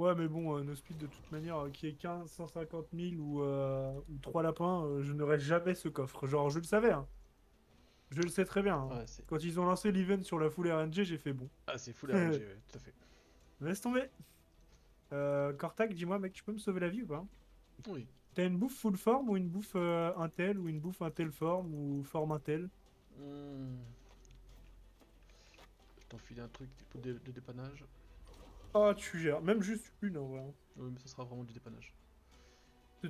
Ouais, mais bon, euh, no speed de toute manière, euh, qui est 15, 150 000 ou, euh, ou 3 lapins, euh, je n'aurai jamais ce coffre. Genre, je le savais, hein. Je le sais très bien. hein. Ouais, Quand ils ont lancé l'event sur la full RNG, j'ai fait bon. ah, c'est full RNG, ouais, tout à fait. Laisse tomber. Euh, Cortac, dis-moi, mec, tu peux me sauver la vie ou pas? Oui. T'as une bouffe full forme ou une bouffe euh, Intel ou une bouffe Intel forme ou forme Intel Hmm. Je t'enfile un truc de, de- de dépannage. Ah, tu gères. Même juste une en vrai. Oui, mais ça sera vraiment du dépannage.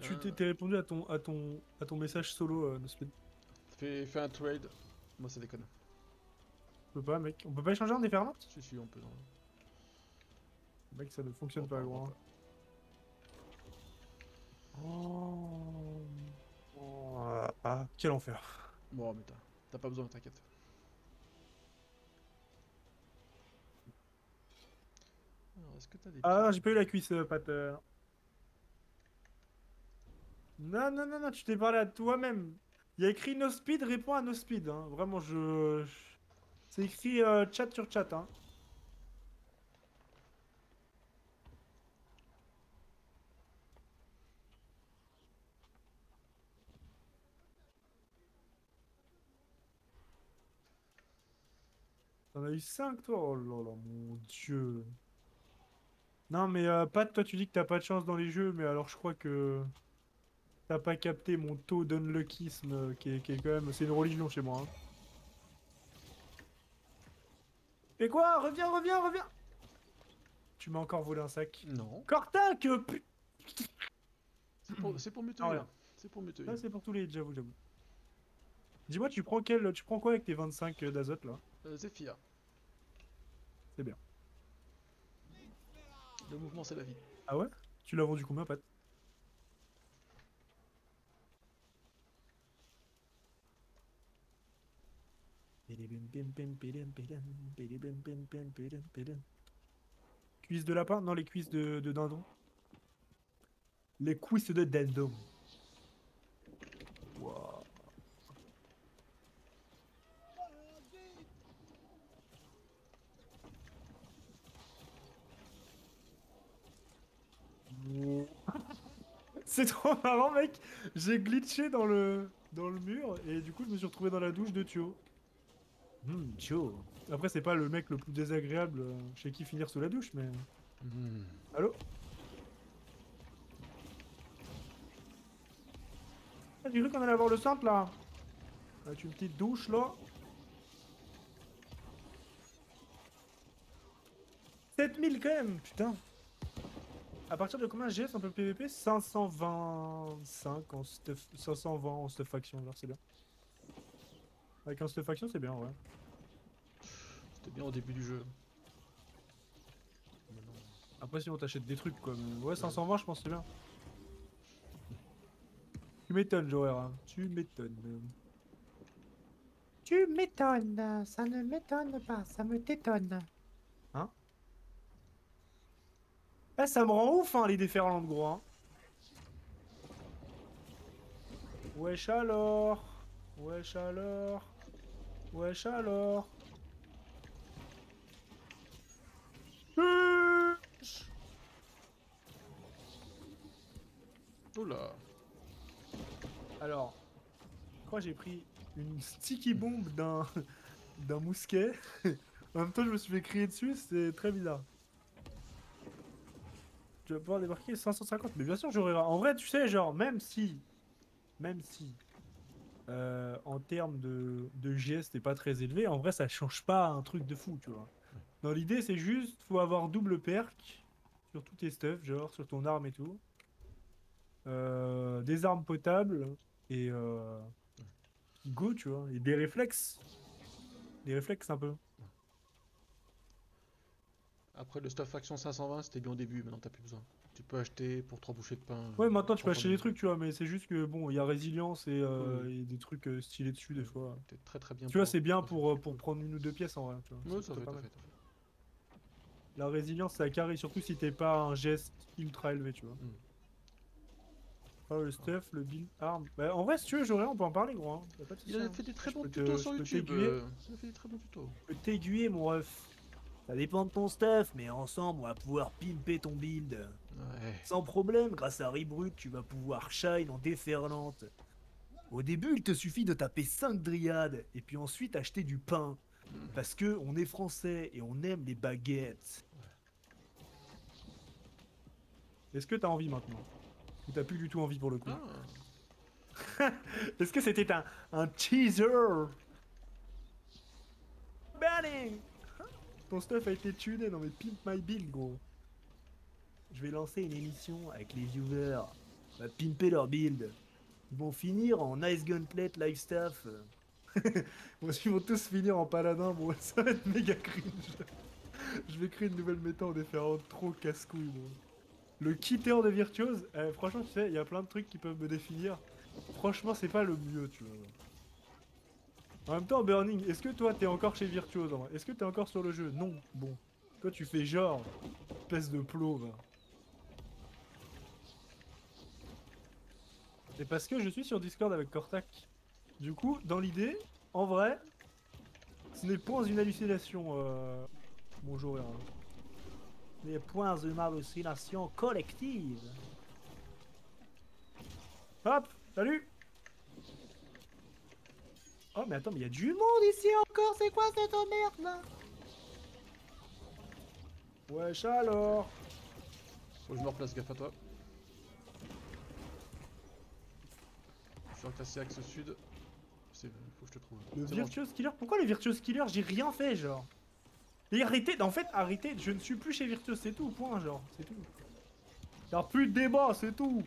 Tu Euh. t'es répondu à ton, à, ton, à ton message solo, euh. Fais, fais un trade. Moi, ça déconne. On peut pas, mec. On peut pas échanger en déferlante Si, si, on peut. non. Mec, ça ne fonctionne On pas, gros. hein. Oh. Oh, Ah, quel enfer. Bon, mais t'as t'as pas besoin, t'inquiète. Alors, est-ce que t'as des. Ah, j'ai pas eu la cuisse, euh, Pat. euh. Non, non, non, non, tu t'es parlé à toi-même. Il y a écrit no speed, réponds à no speed. Hein. Vraiment, je. je- C'est écrit euh, chat sur chat. Hein. T'en as eu 5 toi? Oh là là, mon dieu. Non mais euh, Pat, toi tu dis que t'as pas de chance dans les jeux, mais alors je crois que t'as pas capté mon taux d'unluckisme euh, qui est, qui est quand même... C'est une religion chez moi. Hein. Et quoi? Reviens, reviens, reviens Tu m'as encore volé un sac. Non. Cortac euh, pu- C'est pour, c'est pour. Ah, là. rien. C'est pour muter. Ah, c'est pour tous les... J'avoue, j'avoue. Dis-moi, tu prends quel... Tu prends quoi avec tes 25 d'azote là? Euh, Zephyr. C'est bien. Le mouvement, c'est la vie. Ah ouais? Tu l'as vendu combien, Pat? Cuisses de lapin? Non, les cuisses de, de dindon. Les cuisses de dindon. Wow. C'est trop marrant, mec. J'ai glitché dans le dans le mur et du coup, je me suis retrouvé dans la douche de Thio. Hmm, Thio. Après, c'est pas le mec le plus désagréable euh, chez qui finir sous la douche, mais. Hmm. Allô? Ah, J'ai cru qu'on allait avoir le simple là. Avec une petite douche là. 7000 quand même, putain. À partir de combien GS on peut PVP 525 en stuff, 520 en stuff faction, genre c'est bien. Avec un stuff faction c'est bien, ouais. C'était bien au début du jeu. Après sinon t'achètes des trucs quoi, mais ouais 520 je pense que c'est bien. Tu m'étonnes Joël, hein. tu m'étonnes. Tu m'étonnes, ça ne m'étonne pas, ça me t'étonne. Eh ça me rend ouf hein les déferlantes gros hein. Wesh alors Wesh alors Wesh alors Oula Alors, je crois que j'ai pris une sticky bombe d'un d'un mousquet. en même temps, je me suis fait crier dessus, c'est très bizarre. Tu vas pouvoir débarquer 550, mais bien sûr, j'aurai. En vrai, tu sais, genre, même si. Même si. euh, en termes de, de GS, t'es pas très élevé, en vrai, ça change pas un truc de fou, tu vois. Dans l'idée, c'est juste, faut avoir double perk sur tous tes stuff, genre, sur ton arme et tout. Euh, des armes potables et euh, go, tu vois, et des réflexes. Des réflexes un peu. Après, le stuff Action 520, c'était bien au début, maintenant t'as plus besoin. Tu peux acheter pour 3 bouchées de pain. Ouais, maintenant tu peux acheter des trucs, tu vois, mais c'est juste que bon, il y a résilience et, euh, et des trucs euh, stylés dessus des fois. T'es très très bien. Tu vois, c'est bien pour, euh, pour prendre une ou deux pièces en vrai. Tu vois. Ouais, ça fait, pas mal. fait. La résilience, c'est à carré, surtout si t'es pas un geste ultra élevé, tu vois. Mm. Ah, le stuff, le build, arme. Bah, en vrai, si tu veux, j'aurais, on peut en parler, gros. Hein. Souci, Il a hein. fait des très bons tutos sur YouTube. Il a fait des très bons tutos. Je peux t'aiguiller, mon ref. Ça dépend de ton stuff, mais ensemble, on va pouvoir pimper ton build. Ouais. Sans problème, grâce à Rebrut, tu vas pouvoir shine en déferlante. Au début, il te suffit de taper 5 dryades, et puis ensuite acheter du pain. Parce que on est français et on aime les baguettes. Est-ce que t'as envie maintenant? Ou t'as plus du tout envie pour le coup? Ah, Est-ce que c'était un, un teaser? Banning Ton stuff a été tuné, non mais pimp my build gros. Je vais lancer une émission avec les viewers. On va pimper leur build. Ils vont finir en Nice Gunplate Live Staff. Ils vont tous finir en paladin, bon ça va être méga cringe. Je vais créer une nouvelle méta en déférente, trop casse-couille moi. Le quitteur de virtuose, eh, franchement tu sais, il y a plein de trucs qui peuvent me définir. Franchement, c'est pas le mieux, tu vois. En même temps, Burning, est-ce que toi t'es encore chez Virtuose vrai Est-ce que t'es encore sur le jeu? Non. Bon. Toi tu fais genre, espèce de plot, va. C'est parce que je suis sur Discord avec Cortac. Du coup, dans l'idée, en vrai, ce n'est point une hallucination. Euh... Bonjour, Erwan. Les points d'une hallucination collective. Hop, salut Oh mais attends, mais il y a du monde ici encore, c'est quoi cette emmerde là? Wesh alors? Faut que je me replace, gaffe à toi. Je suis entassé axe sud. Faut que je te trouve. Le C'est bon. Virtuous Killer Pourquoi le Virtuous Killer J'ai rien fait genre? Et arrêtez, en fait arrêtez, je ne suis plus chez Virtuous, c'est tout, point genre, c'est tout. Y'a plus de débat, c'est tout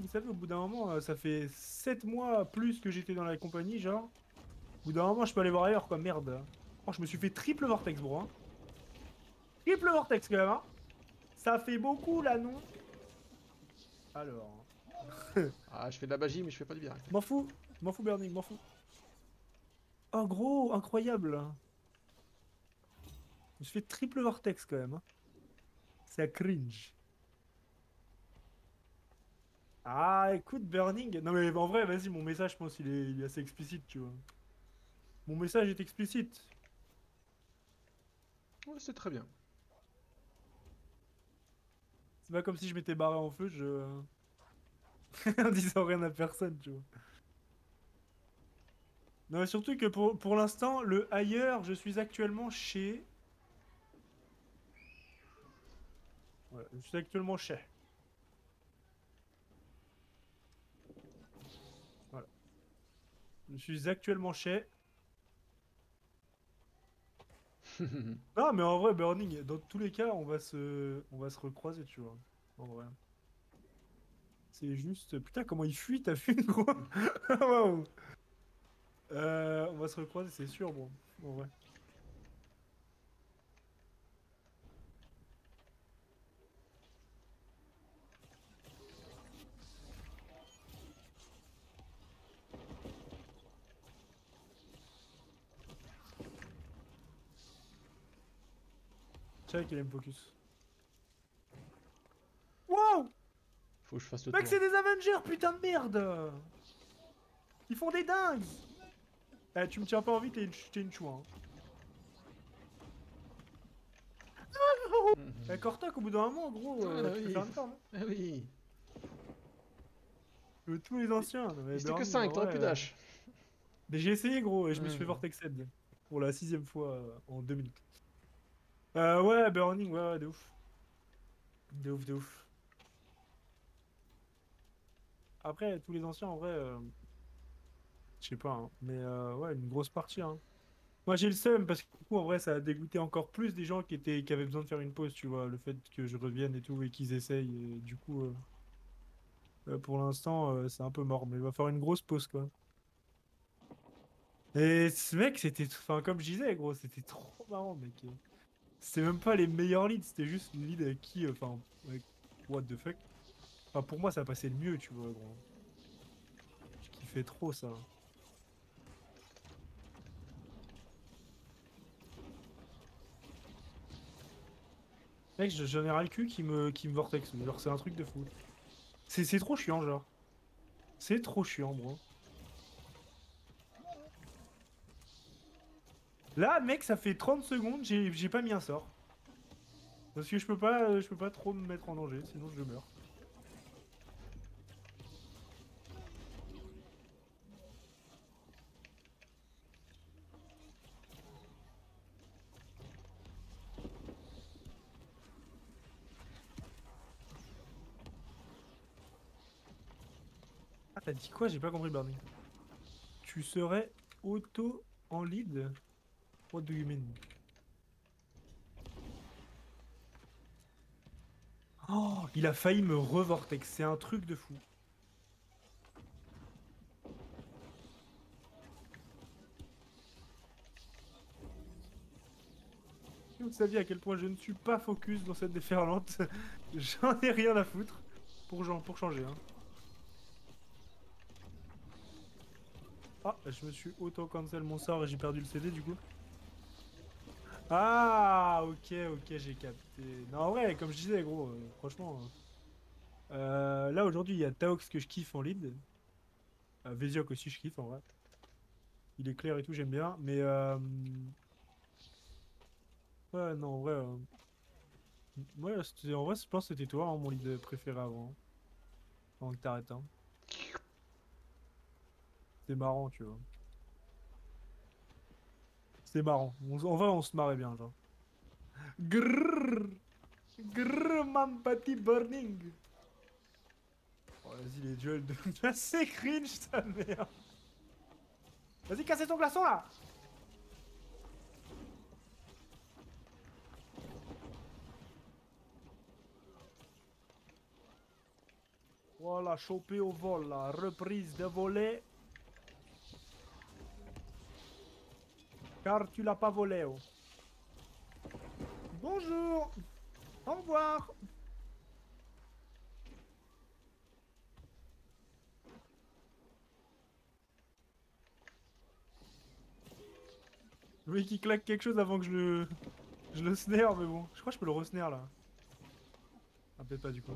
vous savez au bout d'un moment, euh, ça fait 7 mois plus que j'étais dans la compagnie genre. Au bout d'un moment je peux aller voir ailleurs quoi, merde. Oh je me suis fait triple vortex bro hein. Triple vortex quand même hein. Ça fait beaucoup là non Alors... Ah, je fais de la magie, mais je fais pas du bien. M'en fous, m'en fous Burning, m'en fous. Oh gros, incroyable. Je fais triple vortex quand même. hein. C'est cringe. Ah écoute Burning, non mais en vrai vas-y mon message je pense il est, il est assez explicite tu vois. Mon message est explicite. Ouais, c'est très bien. C'est pas comme si je m'étais barré en feu, je... en disant rien à personne, tu vois. Non, mais surtout que pour, pour l'instant, le ailleurs, je suis actuellement chez... Voilà, je suis actuellement chez. Je suis actuellement chez... Non, mais en vrai, Burning, dans tous les cas, on va se, on va se recroiser, tu vois. En vrai. C'est juste. Putain, comment il fuit, t'as vu, gros Waouh Euh, On va se recroiser, c'est sûr, bon. En vrai. Check, il aime focus. Wow Faut que je fasse le Mec, c'est des Avengers, putain de merde Ils font des dingues Eh, tu me tiens pas en vie, t'es une, ch- t'es une chouin. Mhm. Eh, Cortac, au bout d'un moment, gros, Ah, euh, oui. faire une forme, hein. Ah oui. Euh, tous les anciens. mais C'était que Burning, 5, en t'aurais plus dash. Mais j'ai essayé, gros, et je me suis fait. Vortex pour la sixième fois euh, en deux minutes. Euh, ouais, Burning, ouais, ouais, de ouf. De ouf, de ouf. Après, tous les anciens, en vrai, euh, je sais pas, hein, mais euh, ouais, une grosse partie. Hein. Moi, j'ai le seum parce que du coup, en vrai, ça a dégoûté encore plus des gens qui étaient, qui avaient besoin de faire une pause, tu vois, le fait que je revienne et tout et qu'ils essayent. Du coup, euh, pour l'instant, c'est un peu mort, mais il va falloir une grosse pause, quoi. Et ce mec, c'était. Enfin, comme je disais, gros, c'était trop marrant, mec. C'était même pas les meilleurs leads, c'était juste une lead avec qui. euh, Enfin, avec. What the fuck. Enfin, pour moi, ça passait le mieux, tu vois, gros. Je kiffais trop ça. Mec, je- j'en ai ras le cul qui me, qui me vortex. Genre, c'est un truc de fou. C'est trop chiant, genre. C'est trop chiant, bro. Là, mec, ça fait 30 secondes, j'ai pas mis un sort. Parce que je peux pas, je peux pas trop me mettre en danger, sinon je meurs. Ah, t'as dit quoi? J'ai pas compris, Barney. Tu serais auto en lead What do you mean Oh, il a failli me revortex, c'est un truc de fou. Si vous saviez à quel point je ne suis pas focus dans cette déferlante, j'en ai rien à foutre pour, changer. Hein. Ah, je me suis auto-cancel mon sort et j'ai perdu le CD du coup. Ah, ok, ok, j'ai capté. Non, en vrai, comme je disais, gros, euh, franchement. euh, euh, là, aujourd'hui, il y a Taox que je kiffe en lead. Euh, Véziok aussi, je kiffe en vrai. Il est clair et tout, j'aime bien. Mais. Euh... Ouais, non, en vrai. euh, Ouais, c'était- en vrai, je pense que c'était toi, hein, mon lead préféré avant. Avant que t'arrêtes. Hein. C'est marrant, tu vois. C'est marrant. En vrai, on se marrait bien, genre. Grrrr Grrrr, mon petit burning oh, Vas-y, les duels de... C'est cringe, ta mère Vas-y, cassez ton glaçon, là Voilà, chopé au vol, là. Reprise de volet. Car tu l'as pas volé, oh. Bonjour Au revoir Oui, qui claque quelque chose avant que je le... Je le snare, mais bon. Je crois que je peux le resnare, là. Ah, peut-être pas, du coup.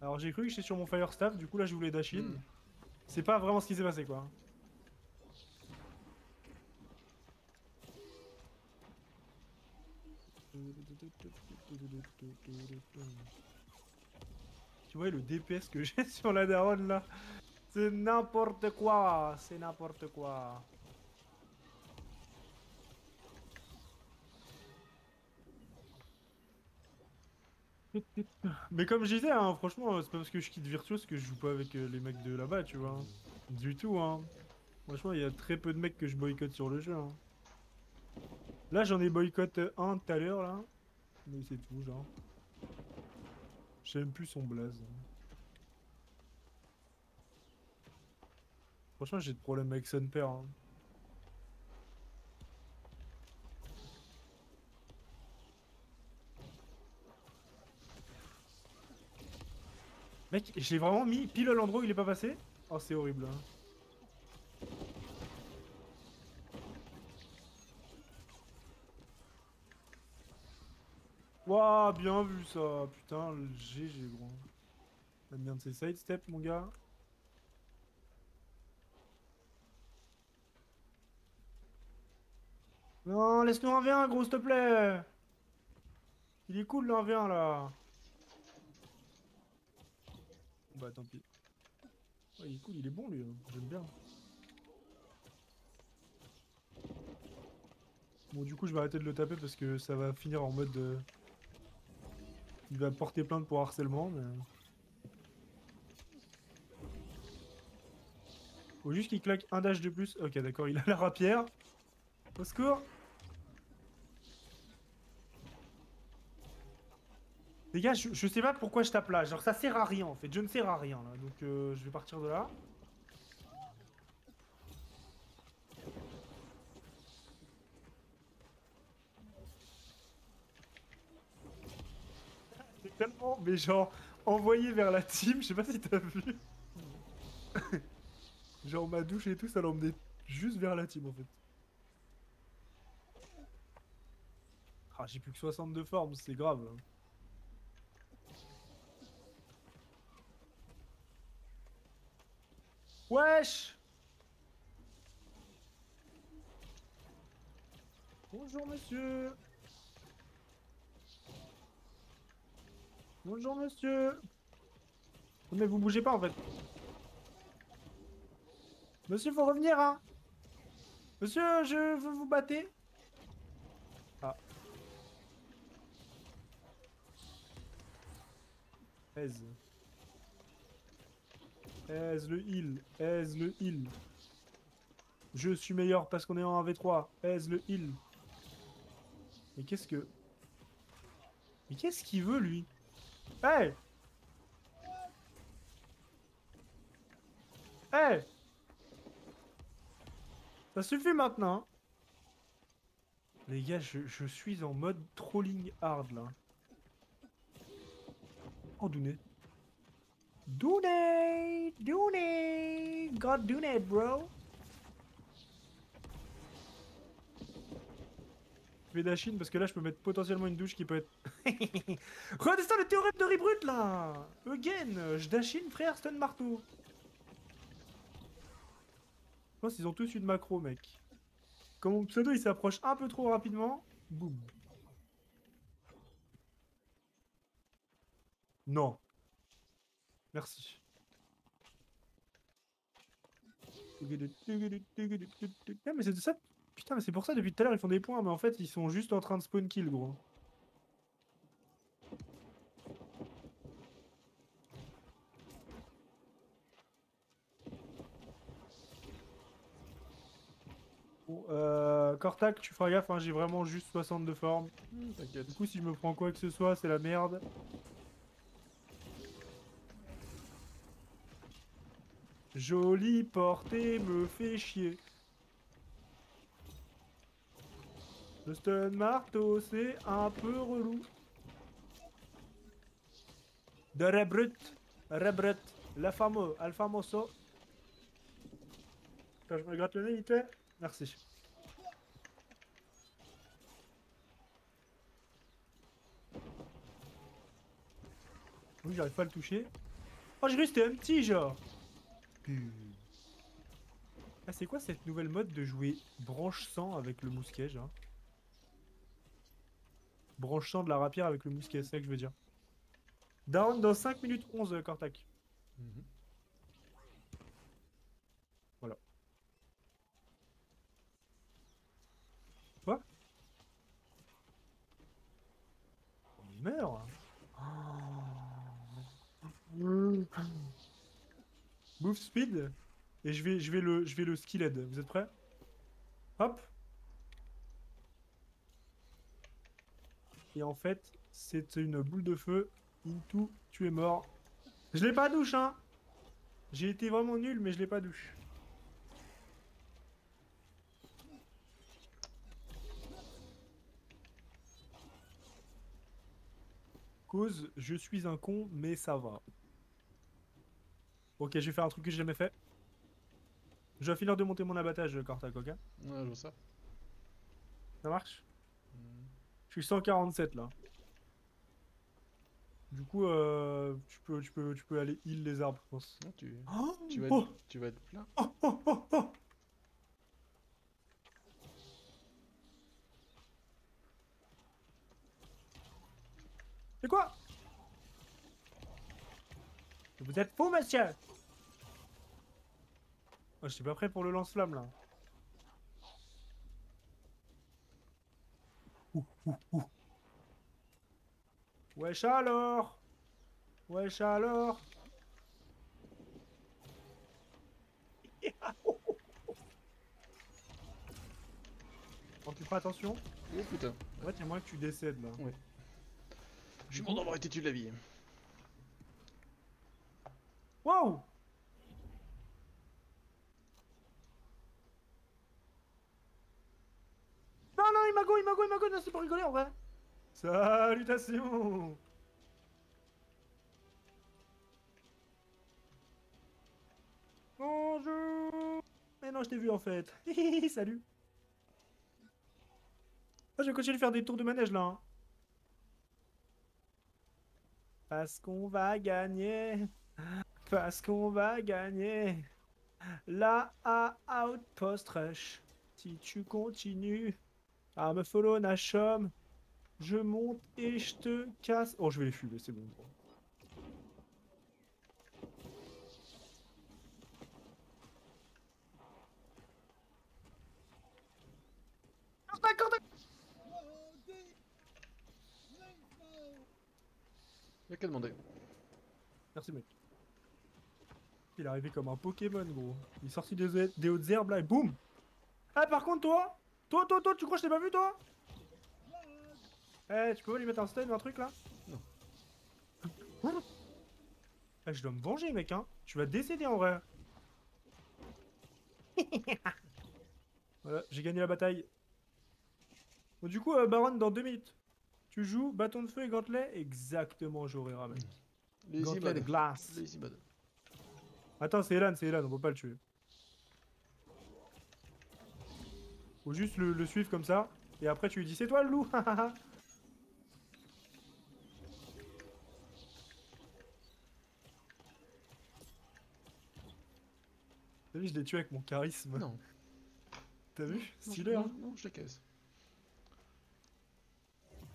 Alors, j'ai cru que j'étais sur mon Fire Staff, du coup, là, je voulais dash in. Hmm. C'est pas vraiment ce qui s'est passé, quoi. Tu vois le DPS que j'ai sur la daronne là? C'est n'importe quoi C'est n'importe quoi Mais comme je disais, hein, franchement, c'est pas parce que je quitte Virtuos que je joue pas avec euh, les mecs de là-bas, tu vois. Du tout, hein. Franchement, il y a très peu de mecs que je boycotte sur le jeu. hein. Là, j'en ai boycott euh, un tout à l'heure, là. Mais c'est tout, genre. J'aime plus son blaze. Franchement, j'ai de problèmes avec son hein. Mec, j'ai vraiment mis pile à l'endroit où il est pas passé. Oh, c'est horrible. hein. Waouh, bien vu ça. Putain, le GG, gros. J'aime bien de ses sidesteps, mon gars. Non, laisse-nous un V1, gros, s'il te plaît. Il est cool, le 1v1, là. Bah, tant pis. Ouais, il est cool, il est bon, lui. hein. J'aime bien. Bon, du coup, je vais arrêter de le taper parce que ça va finir en mode... euh, Il va porter plainte pour harcèlement, mais... Faut juste qu'il claque un dash de plus. Ok, d'accord, il a la rapière. Au secours Les gars, je, sais pas pourquoi je tape là. Genre, ça sert à rien en fait. Je ne sers à rien là. Donc, euh, je vais partir de là. C'est tellement, mais genre, envoyé vers la team. Je sais pas si t'as vu. genre, ma douche et tout, ça l'emmenait juste vers la team en fait. Ah, j'ai plus que 62 formes, c'est grave. hein. Wesh. Bonjour monsieur. Bonjour monsieur. Mais vous bougez pas en fait. Monsieur faut revenir hein. Monsieur je veux vous battre. Ah. 13 Aise le heal. Aise le heal. Je suis meilleur parce qu'on est en 1v3. Aise le heal. Mais qu'est-ce que... Mais qu'est-ce qu'il veut lui? Hey Hey Ça suffit maintenant. Les gars, je, je suis en mode trolling hard là. Oh Dounet. Dounet Dounet God Dounet bro Je vais Dashin parce que là je peux mettre potentiellement une douche qui peut être... Regardez ça le théorème de Rebrut là Again Je Dashin frère stun marteau Je pense qu'ils ont tous eu de macro mec. Comme mon pseudo il s'approche un peu trop rapidement, boum. Non. Merci. Ah, mais c'est de ça. Putain, mais c'est pour ça depuis tout à l'heure ils font des points, mais en fait ils sont juste en train de spawn kill, gros. Bon, euh, Cortac, tu feras gaffe, hein, j'ai vraiment juste 60 de forme. T'inquiète. Du coup, si je me prends quoi que ce soit, c'est la merde. Jolie portée me fait chier. Le stun marteau, c'est un peu relou. De Rebrut. Rebrut. Le fameux. Al famoso. Quand je me gratte le nez, vite fait. Merci. Oui, j'arrive pas à le toucher. Oh, j'ai cru c'était un petit genre. Ah, c'est quoi cette nouvelle mode de jouer branche sang avec le mousquet, genre Branche sang de la rapière avec le mousquet, c'est ça que je veux dire. Down dans 5 minutes 11, Cortac. Mhm. Quoi Il meurt Speed et je vais je vais le je vais le skillhead. Vous êtes prêts? Hop. Et en fait, c'est une boule de feu. Into, tu es mort. Je l'ai pas douche hein. J'ai été vraiment nul mais je l'ai pas douche. Cause, je suis un con, mais ça va. Ok, je vais faire un truc que j'ai jamais fait. Je vais finir de monter mon abattage, Cortac, ok Ouais, je vois ça. Ça marche Hmm. Je suis 147 là. Du coup, euh, tu, peux, tu, peux, tu peux aller heal les arbres, je pense. Ah, tu, Oh, tu, vas oh, être, tu vas être plein. oh, oh, oh, oh. C'est quoi? Vous êtes fou, monsieur oh, Je suis pas prêt pour le lance-flamme, là. Ouh, ouh, ouh. Wesh alors Wesh alors Bon, tu feras attention? Oh putain. Ouais, tiens, moi que tu décèdes là. Je suis content d'avoir été tué de la vie. Wow Non, non, il m'a go, il m'a go, il m'a go, non, c'est pour rigoler en vrai. Salutations Bonjour Mais non, je t'ai vu en fait. Salut Ah, je vais continuer de faire des tours de manège là. hein. Parce qu'on va gagner. Parce qu'on va gagner. Là à Outpost Rush. Si tu continues, Ah, me follow, Nashom. Je monte et je te casse. Oh, je vais les fumer, c'est bon. Y'a qu'à demander. Merci, mec. Il est arrivé comme un Pokémon, gros. Il est sorti des, des hautes herbes là et boum Ah, par contre, toi Toi, toi, toi, tu crois que je t'ai pas vu, toi? Eh, tu peux lui mettre un stun ou un truc là? Non. Eh, je dois me venger, mec, hein. Tu vas décéder en vrai. voilà, j'ai gagné la bataille. Bon, du coup, euh, Baron, dans deux minutes. Tu joues bâton de feu et gantelet Exactement, j'aurais. Lazy Gantelet de glace. Mode. Attends, c'est Elan, c'est Elan, on peut pas le tuer. Faut juste le, le suivre comme ça, et après tu lui dis c'est toi le loup T'as vu, je l'ai tué avec mon charisme. Non. T'as vu Stylé, hein non, je la caisse.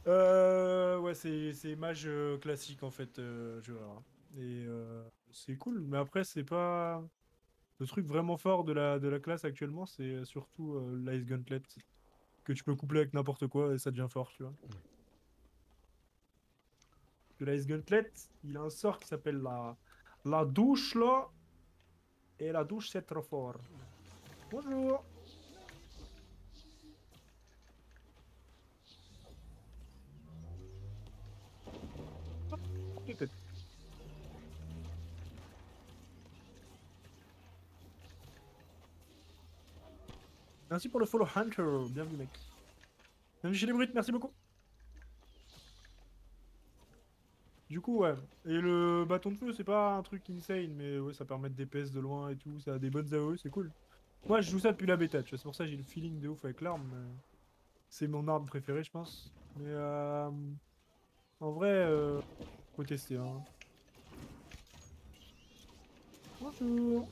Euh, ouais, c'est mage euh, classique en fait, euh, je vois. Et euh, c'est cool, mais après, c'est pas. Le truc vraiment fort de la, de la classe actuellement, c'est surtout euh, l'Ice Gauntlet. Que tu peux coupler avec n'importe quoi et ça devient fort, tu vois. L'Ice Gauntlet, il a un sort qui s'appelle la, la douche là. Et la douche, c'est trop fort. Bonjour! Peut-être. Merci pour le follow Hunter, bienvenue mec. Bienvenue chez les brutes, merci beaucoup. Du coup ouais, et le bâton de feu c'est pas un truc insane, mais ouais ça permet de DPS de loin et tout, ça a des bonnes AOE, c'est cool. Moi je joue ça depuis la bêta, tu vois, c'est pour ça que j'ai le feeling de ouf avec l'arme. C'est mon arme préférée je pense. Mais euh... En vrai, euh... faut tester hein. Bonjour.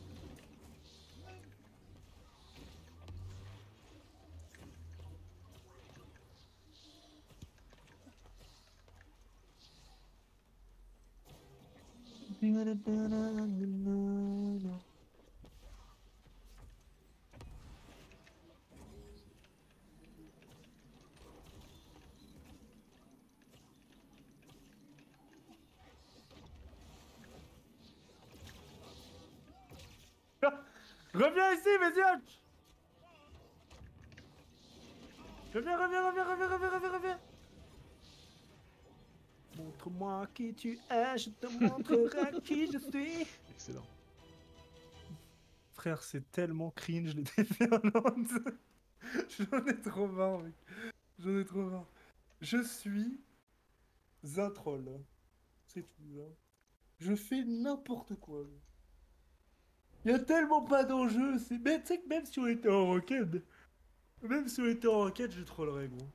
Reviens ici, Méziac Reviens, reviens, reviens, reviens, reviens, reviens, reviens Montre-moi qui tu es, je te montrerai qui je suis Excellent. Frère, c'est tellement cringe les déferlantes J'en ai trop marre, mec J'en ai trop marre. Je suis un troll. C'est tout, hein. Je fais n'importe quoi. Il y a tellement pas d'enjeu, c'est... Mais tu sais que même si on était en rocket, même si on était en rocket, je trollerais, gros.